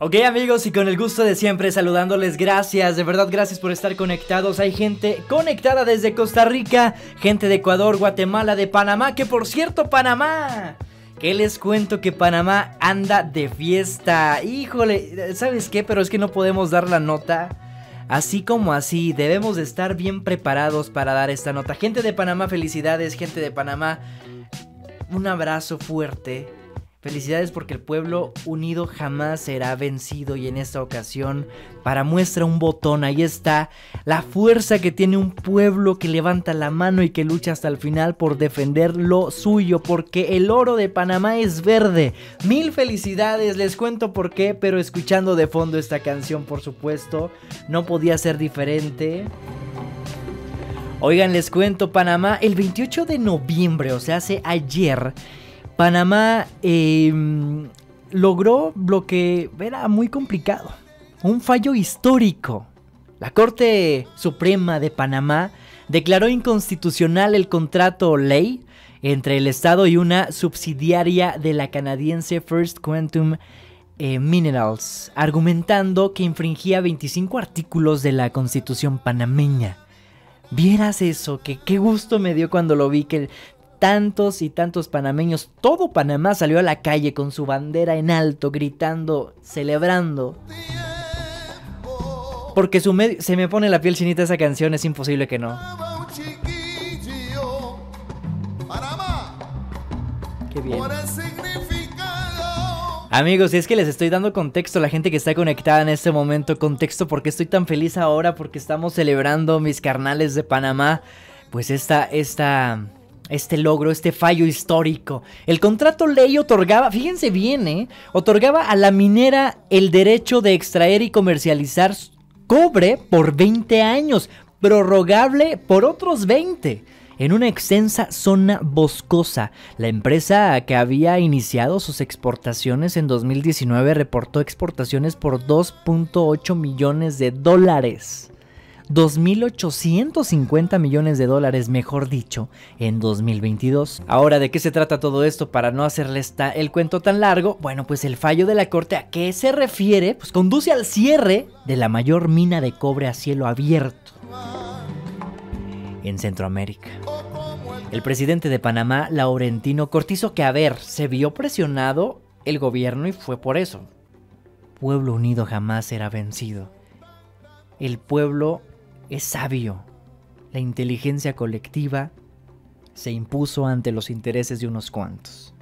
Ok amigos y con el gusto de siempre saludándoles, gracias, de verdad gracias por estar conectados. Hay gente conectada desde Costa Rica, gente de Ecuador, Guatemala, de Panamá, que por cierto Panamá, que les cuento que Panamá anda de fiesta. Híjole, ¿sabes qué? Pero es que no podemos dar la nota. Así como así, debemos de estar bien preparados para dar esta nota. Gente de Panamá, felicidades, gente de Panamá. Un abrazo fuerte Felicidades porque el pueblo unido jamás será vencido y en esta ocasión, para muestra un botón, ahí está la fuerza que tiene un pueblo que levanta la mano y que lucha hasta el final por defender lo suyo, porque el oro de Panamá es verde. Mil felicidades, les cuento por qué, pero escuchando de fondo esta canción, por supuesto, no podía ser diferente. Oigan, les cuento, Panamá, el 28 de noviembre, o sea, hace ayer, Panamá em, logró lo que era muy complicado, un fallo histórico. La Corte Suprema de Panamá declaró inconstitucional el contrato ley entre el Estado y una subsidiaria de la canadiense First Quantum eh, Minerals, argumentando que infringía 25 artículos de la Constitución panameña. Vieras eso, que qué gusto me dio cuando lo vi, que tantos y tantos panameños, todo Panamá salió a la calle con su bandera en alto, gritando, celebrando. Porque su se me pone la piel chinita esa canción, es imposible que no. Qué bien. Amigos, y es que les estoy dando contexto a la gente que está conectada en este momento, contexto porque estoy tan feliz ahora, porque estamos celebrando mis carnales de Panamá, pues esta, esta, este logro, este fallo histórico. El contrato ley otorgaba, fíjense bien, ¿eh? otorgaba a la minera el derecho de extraer y comercializar cobre por 20 años, prorrogable por otros 20 en una extensa zona boscosa. La empresa que había iniciado sus exportaciones en 2019 reportó exportaciones por 2.8 millones de dólares. 2.850 millones de dólares, mejor dicho, en 2022. Ahora, ¿de qué se trata todo esto? Para no hacerles el cuento tan largo, bueno, pues el fallo de la Corte a qué se refiere, pues conduce al cierre de la mayor mina de cobre a cielo abierto en Centroamérica. El presidente de Panamá, Laurentino Cortizo, que a ver, se vio presionado el gobierno y fue por eso. Pueblo unido jamás será vencido. El pueblo es sabio. La inteligencia colectiva se impuso ante los intereses de unos cuantos.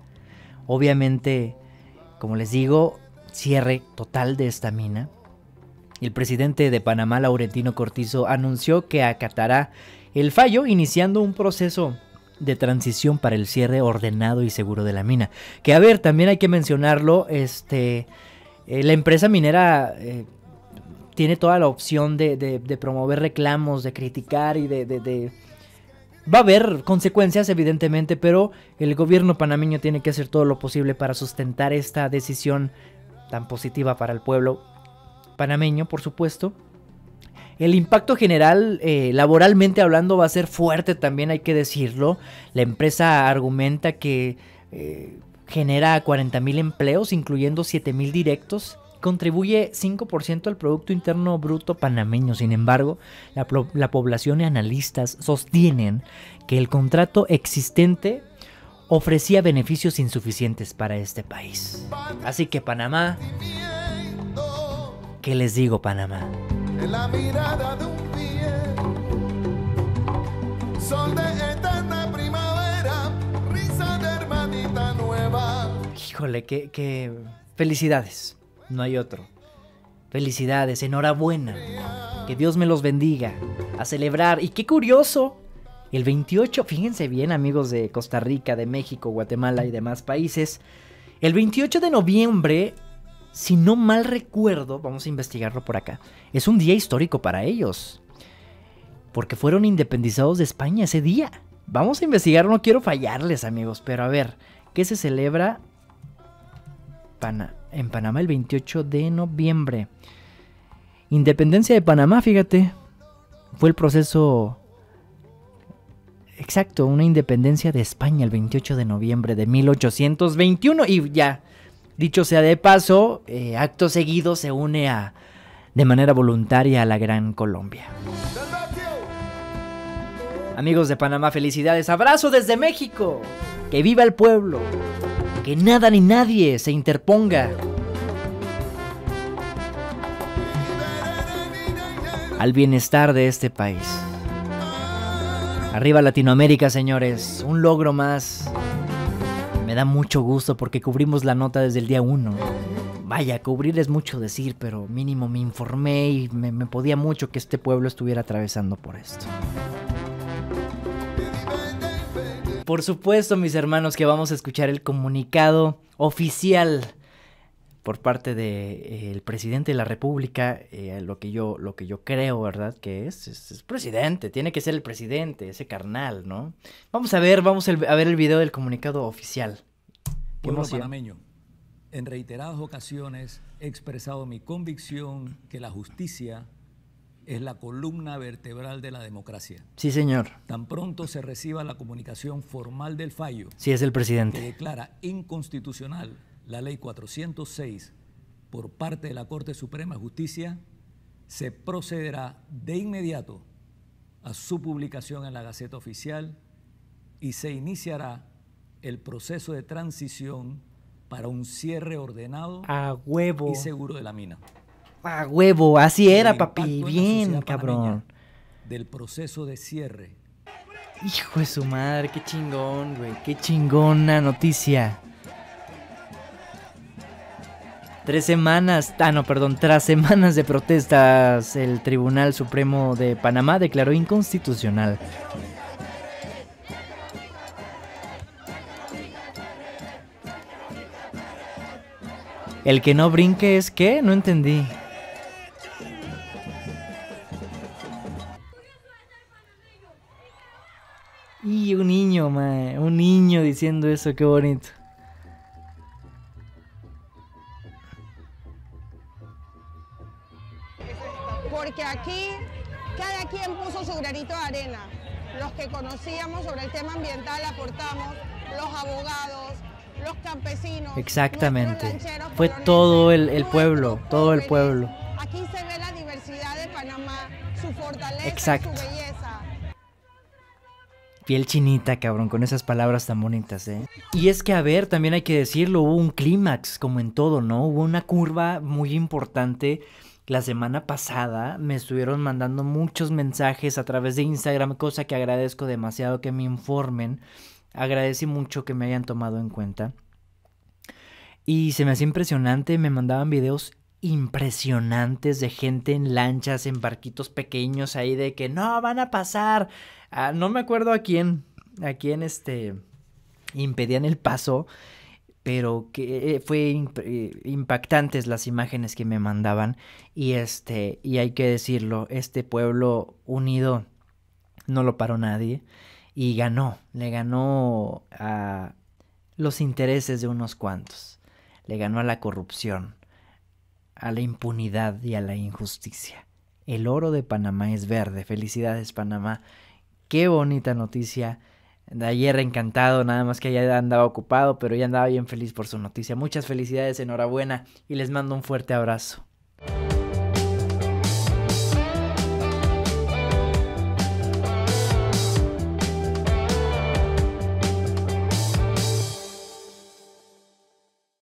Obviamente, como les digo, cierre total de esta mina. El presidente de Panamá, Laurentino Cortizo, anunció que acatará el fallo iniciando un proceso de transición para el cierre ordenado y seguro de la mina. Que a ver, también hay que mencionarlo, este, eh, la empresa minera eh, tiene toda la opción de, promover reclamos, de criticar y de, Va a haber consecuencias, evidentemente, pero el gobierno panameño tiene que hacer todo lo posible para sustentar esta decisión tan positiva para el pueblo panameño, por supuesto. El impacto general, eh, laboralmente hablando, va a ser fuerte también, hay que decirlo. La empresa argumenta que eh, genera 40.000 empleos, incluyendo 7.000 directos contribuye 5% al Producto Interno Bruto panameño. Sin embargo, la, población y analistas sostienen que el contrato existente ofrecía beneficios insuficientes para este país. Así que Panamá, ¿qué les digo Panamá? la mirada de un sol de eterna primavera, risa de hermanita nueva. Híjole, qué felicidades no hay otro. Felicidades, enhorabuena. Que Dios me los bendiga. A celebrar. Y qué curioso. El 28, fíjense bien amigos de Costa Rica, de México, Guatemala y demás países. El 28 de noviembre, si no mal recuerdo, vamos a investigarlo por acá, es un día histórico para ellos. Porque fueron independizados de España ese día. Vamos a investigar, no quiero fallarles amigos, pero a ver, ¿qué se celebra? En Panamá el 28 de noviembre. Independencia de Panamá, fíjate. Fue el proceso exacto, una independencia de España el 28 de noviembre de 1821 y ya. Dicho sea de paso, eh, acto seguido se une a, de manera voluntaria a la Gran Colombia. Amigos de Panamá, felicidades. Abrazo desde México. Que viva el pueblo. Que nada ni nadie se interponga. Al bienestar de este país. Arriba Latinoamérica, señores. Un logro más. Me da mucho gusto porque cubrimos la nota desde el día 1. Vaya, cubrir es mucho decir, pero mínimo me informé y me, me podía mucho que este pueblo estuviera atravesando por esto. Por supuesto, mis hermanos, que vamos a escuchar el comunicado oficial por parte del de, eh, presidente de la República, eh, lo, que yo, lo que yo creo, ¿verdad? Que es, es, presidente, tiene que ser el presidente, ese carnal, ¿no? Vamos a ver, vamos a ver el video del comunicado oficial. Pueblo panameño, en reiteradas ocasiones he expresado mi convicción que la justicia es la columna vertebral de la democracia. Sí, señor. Tan pronto se reciba la comunicación formal del fallo. Sí, es el presidente. Que declara inconstitucional la ley 406 por parte de la Corte Suprema de Justicia, se procederá de inmediato a su publicación en la Gaceta Oficial y se iniciará el proceso de transición para un cierre ordenado a huevo. y seguro de la mina. A huevo, así era, papi. Bien, cabrón. Del proceso de cierre. Hijo de su madre, qué chingón, güey. Qué chingona noticia. Tres semanas, ah no, perdón, tras semanas de protestas, el Tribunal Supremo de Panamá declaró inconstitucional. El que no brinque es qué? No entendí. Y un niño, mae, un niño diciendo eso, qué bonito. porque aquí cada quien puso su granito de arena. Los que conocíamos sobre el tema ambiental aportamos, los abogados, los campesinos. Exactamente. Fue todo el, el pueblo, todo el pueblo. Aquí se ve la diversidad de Panamá, su fortaleza, Exacto. su belleza. Piel chinita, cabrón, con esas palabras tan bonitas, ¿eh? Y es que, a ver, también hay que decirlo, hubo un clímax, como en todo, ¿no? Hubo una curva muy importante la semana pasada me estuvieron mandando muchos mensajes a través de Instagram, cosa que agradezco demasiado que me informen. Agradecí mucho que me hayan tomado en cuenta. Y se me hacía impresionante, me mandaban videos impresionantes de gente en lanchas, en barquitos pequeños ahí de que no van a pasar. Ah, no me acuerdo a quién, a quién este impedían el paso pero que eh, fue eh, impactantes las imágenes que me mandaban y este y hay que decirlo este pueblo unido no lo paró nadie y ganó le ganó a los intereses de unos cuantos le ganó a la corrupción a la impunidad y a la injusticia el oro de Panamá es verde felicidades Panamá qué bonita noticia de ayer encantado, nada más que ya andaba ocupado, pero ya andaba bien feliz por su noticia. Muchas felicidades, enhorabuena y les mando un fuerte abrazo.